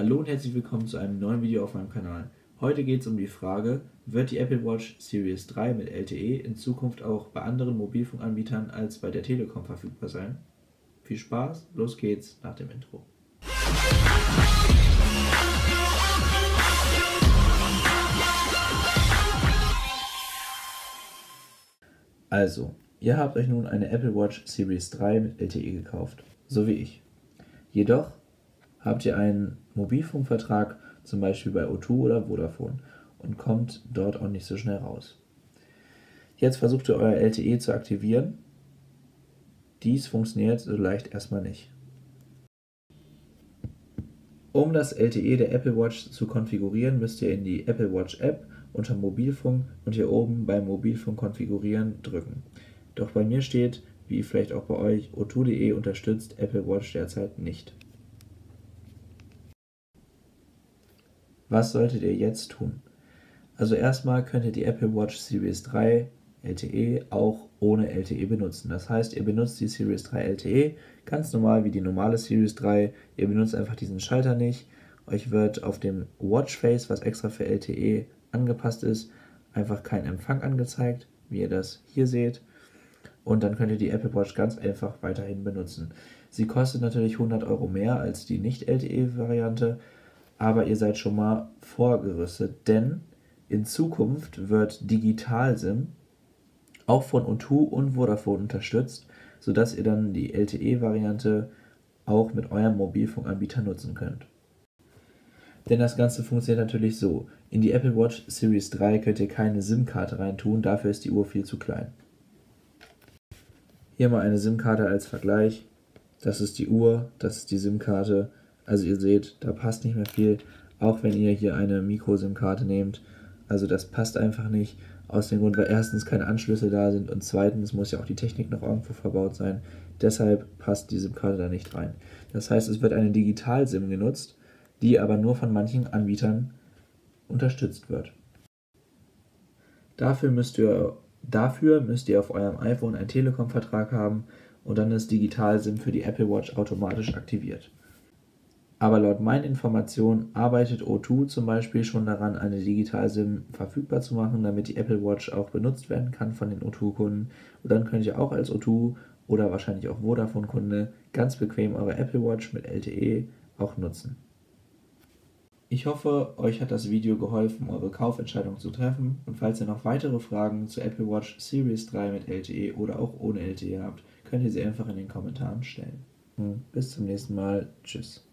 Hallo und herzlich willkommen zu einem neuen Video auf meinem Kanal. Heute geht es um die Frage, wird die Apple Watch Series 3 mit LTE in Zukunft auch bei anderen Mobilfunkanbietern als bei der Telekom verfügbar sein? Viel Spaß, los geht's nach dem Intro. Also, ihr habt euch nun eine Apple Watch Series 3 mit LTE gekauft, so wie ich. Jedoch habt ihr einen Mobilfunkvertrag, zum Beispiel bei O2 oder Vodafone, und kommt dort auch nicht so schnell raus. Jetzt versucht ihr euer LTE zu aktivieren. Dies funktioniert so leicht erstmal nicht. Um das LTE der Apple Watch zu konfigurieren, müsst ihr in die Apple Watch App unter Mobilfunk und hier oben beim Mobilfunk konfigurieren drücken. Doch bei mir steht, wie vielleicht auch bei euch, o2.de unterstützt Apple Watch derzeit nicht. Was solltet ihr jetzt tun? Also erstmal könnt ihr die Apple Watch Series 3 LTE auch ohne LTE benutzen. Das heißt, ihr benutzt die Series 3 LTE ganz normal wie die normale Series 3. Ihr benutzt einfach diesen Schalter nicht. Euch wird auf dem Watchface, was extra für LTE angepasst ist, einfach kein Empfang angezeigt, wie ihr das hier seht. Und dann könnt ihr die Apple Watch ganz einfach weiterhin benutzen. Sie kostet natürlich 100 Euro mehr als die Nicht-LTE-Variante, aber ihr seid schon mal vorgerüstet, denn in Zukunft wird Digital-SIM auch von O2 und Vodafone unterstützt, sodass ihr dann die LTE-Variante auch mit eurem Mobilfunkanbieter nutzen könnt. Denn das Ganze funktioniert natürlich so. In die Apple Watch Series 3 könnt ihr keine SIM-Karte reintun, dafür ist die Uhr viel zu klein. Hier mal eine SIM-Karte als Vergleich. Das ist die Uhr, das ist die SIM-Karte also ihr seht, da passt nicht mehr viel, auch wenn ihr hier eine Micro-SIM-Karte nehmt. Also das passt einfach nicht, aus dem Grund, weil erstens keine Anschlüsse da sind und zweitens muss ja auch die Technik noch irgendwo verbaut sein. Deshalb passt die SIM-Karte da nicht rein. Das heißt, es wird eine Digital-SIM genutzt, die aber nur von manchen Anbietern unterstützt wird. Dafür müsst ihr, dafür müsst ihr auf eurem iPhone einen Telekom-Vertrag haben und dann ist Digital-SIM für die Apple Watch automatisch aktiviert. Aber laut meinen Informationen arbeitet O2 zum Beispiel schon daran, eine Digital-SIM verfügbar zu machen, damit die Apple Watch auch benutzt werden kann von den O2-Kunden. Und dann könnt ihr auch als O2 oder wahrscheinlich auch Vodafone-Kunde ganz bequem eure Apple Watch mit LTE auch nutzen. Ich hoffe, euch hat das Video geholfen, eure Kaufentscheidung zu treffen. Und falls ihr noch weitere Fragen zur Apple Watch Series 3 mit LTE oder auch ohne LTE habt, könnt ihr sie einfach in den Kommentaren stellen. Bis zum nächsten Mal. Tschüss.